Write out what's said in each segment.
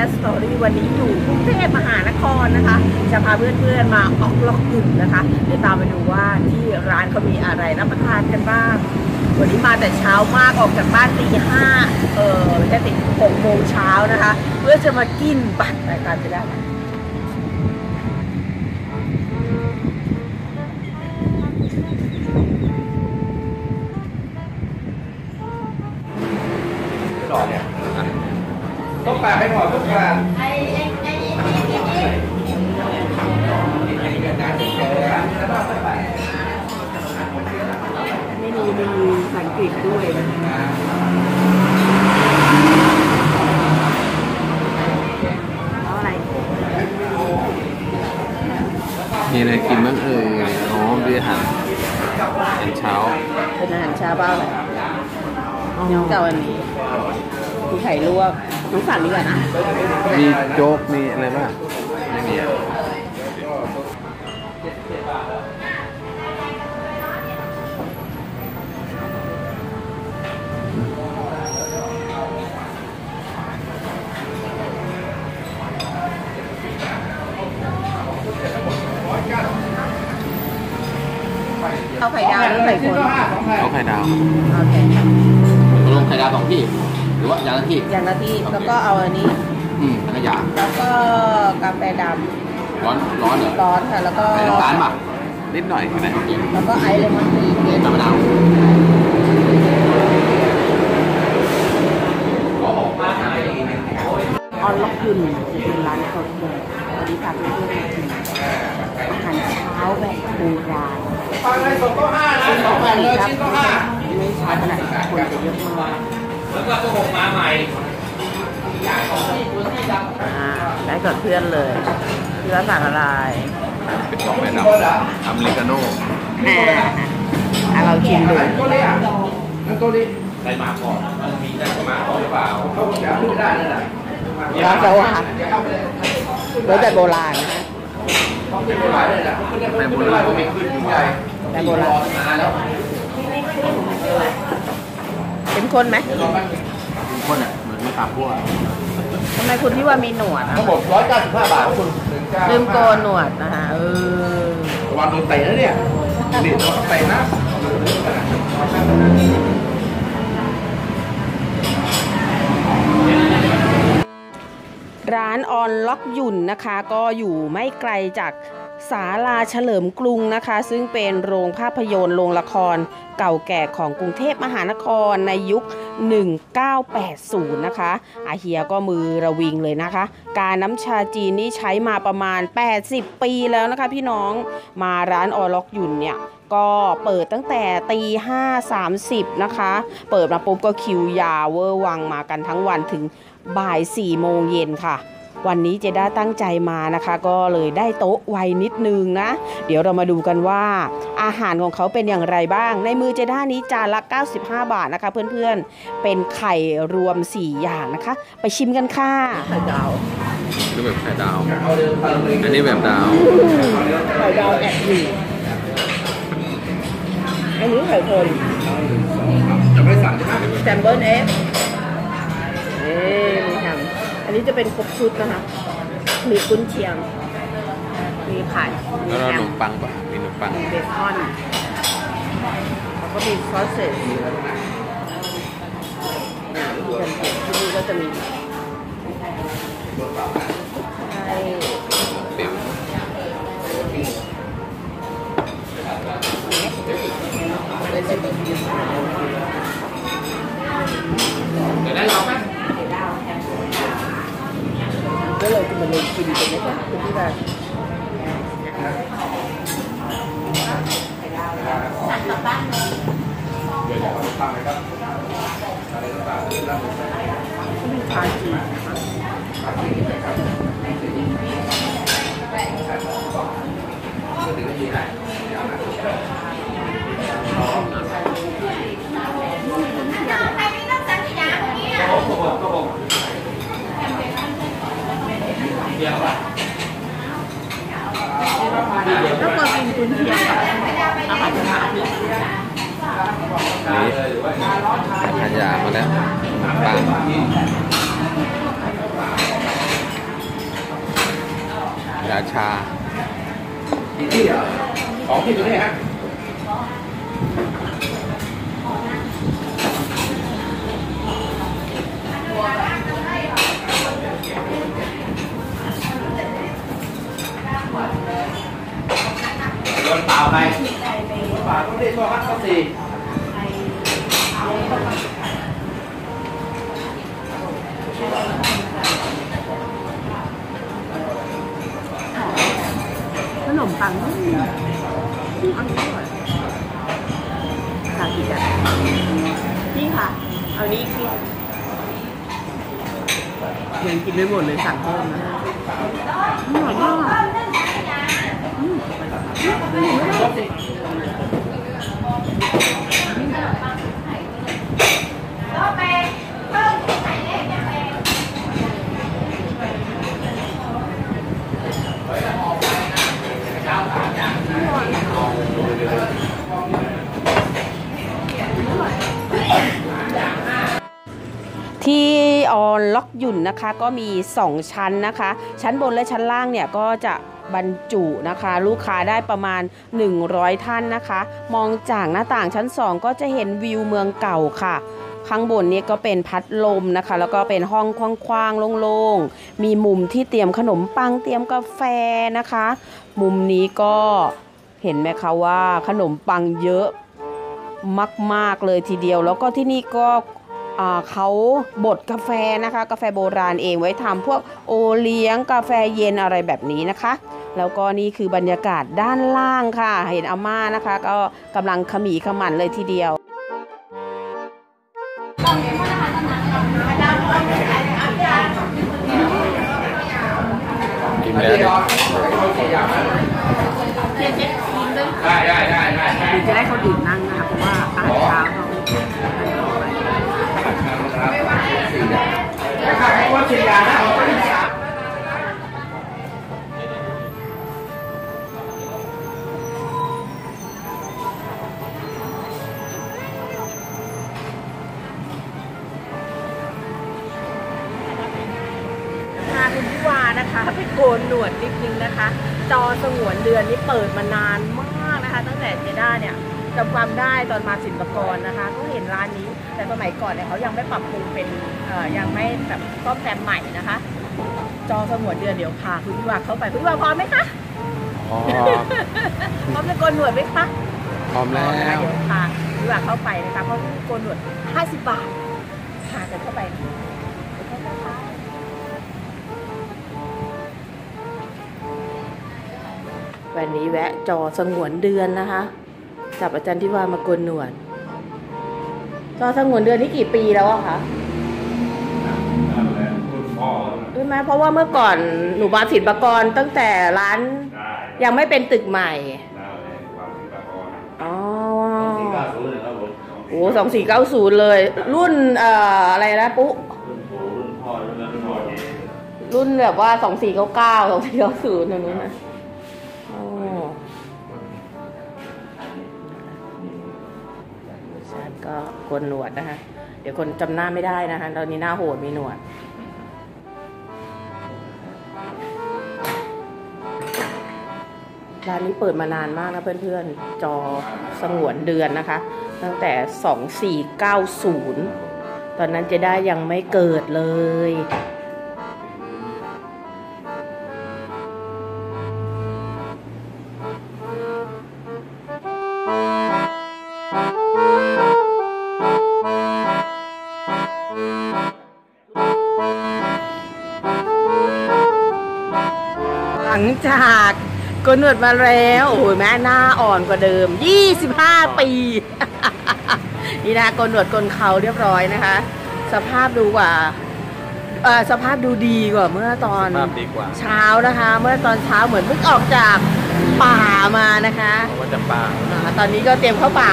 และสตอรี่วันนี้อยู่กรุงเทพมหานครนะคะ จะพาเพื่อนๆมาออกล็อกอุ่นนะคะเดี๋ยวตามไปดูว่าที่ร้านเขามีอะไรรับประทานกันบ้าง วันนี้มาแต่เช้ามากออกจากบ้านตีห้าเออจะติดหกโมงเช้านะคะ เพื่อจะมากินบัตรรายการจะได้ ต้องแปะให้หน่อยต้องแปะไม่มีเมนูภาษาอังกฤษด้วยนะคะแล้วอะไรมีอะไรกินบ้างเอ่ยอ๋อมีอาหารอาหารเช้า เป็นอาหารเช้าบ้างเลยเจ้าวันนี้มีไข่ลวก น้องสั่งดีกว่านะมีโจ๊กมีอะไรบ้างไม่มีอะเอาไข่ดาวหรือไข่คนเอาไข่ดาวโอเคตกลงไข่ดาวสองที่ หรือว่าอย่างละที่ อย่างละที่ แล้วก็เอาอันนี้ อืมทั้งอย่างแล้วก็กาแฟดร้อนร้อนเหรอำร้อนค่ะ แล้วก็ ใส่น้ำตาลป่ะนิดหน่อยก็ได้แล้วก็ไอซ์เลมอนทีเย็น น้ำมะนาว ออนล็อกยุนจะเป็นร้านกาแฟวันนี้พาเพื่อนๆมากินอาหารเช้าแบบโบราณ ฟังเลยสองโต๊ะห้านะสองแผ่นเลยชิ้นโต๊ะห้า ไม่ช้าขนาดนั้นคนจะเยอะมาก แล้วก็ตัวหกมาใหม่ อ่าได้ กับเพื่อนเลยเพื่อนสั่งอะไรเป็นกล่องแม่ดำอเมริกาโน่อ่าอะเราชิมดูโต๊ะนี้อะนั่นโต๊ะนี้ใส่มาก่อนมันมีได้ก็มาก่อนหรือเปล่าเขาจะพูดได้นั่นแหละร้านจะหวานรสแบบโบราณนะฮะเขาเป็นโบราณเลยแหละเขาเป็นโบราณเขามีขึ้นใหญ่แบบโบราณมาแล้วเป็นคนไหมคนอะ เหมือนมะขามพวก ทำไมคุณที่ว่ามีหนวดอะทั้งหมดร้อยเก้าสิบห้าบาทคุณหนึ่งเก้าลืมโกนหนวดนะคะเออระวังโดนเตะนะเนี่ยนี่โดนเตะนะ ร้านออนล็อกหยุ่นนะคะ ก็อยู่ไม่ไกลจากศาลาเฉลิมกรุงนะคะ ซึ่งเป็นโรงภาพยนตร์โรงละครเก่าแก่ของกรุงเทพมหานครในยุค 1980 นะคะอาเฮียก็มือระวิงเลยนะคะ กาน้ำชาจีนนี่ใช้มาประมาณ 80 ปีแล้วนะคะพี่น้องมาร้านออนล็อกหยุ่นเนี่ยก็เปิดตั้งแต่ตีห้าสามสิบนะคะ เปิดมาปุ๊บก็คิวยาวเวอร์วังมากันทั้งวันถึงบ่ายสี่โมงเย็นค่ะ วันนี้เจด้าตั้งใจมานะคะ ก็เลยได้โต๊ะไวนิดนึงนะ เดี๋ยวเรามาดูกันว่าอาหารของเขาเป็นอย่างไรบ้าง ในมือเจด้านี้จานละ 95 บาทนะคะ เพื่อนๆเป็นไข่รวม 4 อย่างนะคะ ไปชิมกันค่ะไข่ดาวนี่แบบไข่ดาว อันนี้แบบดาวไข่ดาวแอบอยู่อันนี้ไข่คนจะไม่สั่งใช่ไหมแซมเบิลเอฟเอ๊มีทำอันนี้จะเป็นครบชุดนะคะ มีกุนเชียง มีไข่มีแล้วแฮขนมมปังป่ะมีขนมปังมีเบคอน แล้วก็มีซอสเซจที่นี่ก็จะมีไข่เปรี้ยวเป็น กันนะคะคุณที่ แล้วก็กินคุณเทียมกับอาหารอาหารนี่ขยามาแล้วปังราชาที่ของที่ตรงนี้ฮะ โดนเปล่าไปเปล่าต้องเรียกตัวฮัทก็สี่ขนมปังก็มีอันนี้อร่อยค่ะกี่อะนี่ค่ะ เอานี้คือยังกินไม่หมดเลยสั่งเพิ่มนะอร่อยมากอืมอืม ที่ออล็อกยุ่นนะคะก็มี 2 ชั้นนะคะ ชั้นบนและชั้นล่างเนี่ยก็จะ บรรจุนะคะ ลูกค้าได้ประมาณ 100 ท่านนะคะ มองจากหน้าต่างชั้น 2 ก็จะเห็นวิวเมืองเก่าค่ะข้างบนนี่ก็เป็นพัดลมนะคะ แล้วก็เป็นห้องกว้างๆโล่งๆ มีมุมที่เตรียมขนมปังเตรียมกาแฟนะคะ มุมนี้ก็เห็นไหมคะว่าขนมปังเยอะมาก ๆ เลยทีเดียว แล้วก็ที่นี่ก็เขาบดกาแฟนะคะ กาแฟโบราณเองไว้ทำพวกโอเลี้ยงกาแฟเย็นอะไรแบบนี้นะคะ แล้วก็นี่คือบรรยากาศด้านล่างค่ะ เห็นอาม่านะคะ ก็กำลังขมีขมันเลยทีเดียว จอสงวนเดือนนี้เปิดมานานมากนะคะ ตั้งแต่เจด้าเนี่ยจำความได้ตอนมาสินปกรนะคะก็เห็นร้านนี้แต่สมัยก่อนเนี่ยเขายังไม่ปรับปรุงเป็นเอ่อยังไม่แบบซ่อมแซมใหม่นะคะ จอสงวนเดือนเดี๋ยวพาคุณพี่วาเข้าไปคุณพี่วาพร้อมไหมคะพร้อมพร้อมจะโกนหนวดไหมคะพร้อมแล้วเดี๋ยวพาคุณพี่วาเข้าไปนะคะเพราะโกนหนวด50 บาทพากันเข้าไปนะคะเดี๋ยวเข้าไปค่ะ วันนี้แวะจอสงวนเดือนนะคะจับอาจารย์ที่ว่ามาโกนหนวดจอสงวนเดือนนี่กี่ปีแล้วอะคะรู้ไหมเพราะว่าเมื่อก่อนหนูมาศิลปากรตั้งแต่ร้าน ยังไม่เป็นตึกใหม่อ๋อโอ้สองสี่เก้าศูนย์เลย รุ่นเอ่ออะไรนะปุ๊รุ่นแบบว่าสองสี่เก้าเก้าสองสี่เก้าศูนย์นู้นนะ อ๋อฉันก็โกนหนวดนะคะ เดี๋ยวคนจำหน้าไม่ได้นะคะ ตอนนี้หน้าโหดมีหนวดร้านนี้เปิดมานานมากนะเพื่อนๆ จอสงวนเดือนนะคะ ตั้งแต่ 2490 ตอนนั้นจะได้ยังไม่เกิดเลย จากโกนหนวดมาแล้ว โอ้โหแม่หน้าอ่อนกว่าเดิม 25 ปี นี่นะโกนหนวดโกนเขาเรียบร้อยนะคะ สภาพดูกว่าเอ่อสภาพดูดีกว่าเมื่อตอนภาพดีกว่าเช้านะคะ เมื่อตอนเช้าเหมือนเพิ่งออกจากป่ามานะคะเพราะว่าจะป่าอ่าตอนนี้ก็เตรียมเข้าป่า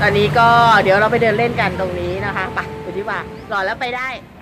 ตอนนี้ก็เดี๋ยวเราไปเดินเล่นกันตรงนี้นะคะไปคุณที่ว่าหล่อแล้วไปได้ไ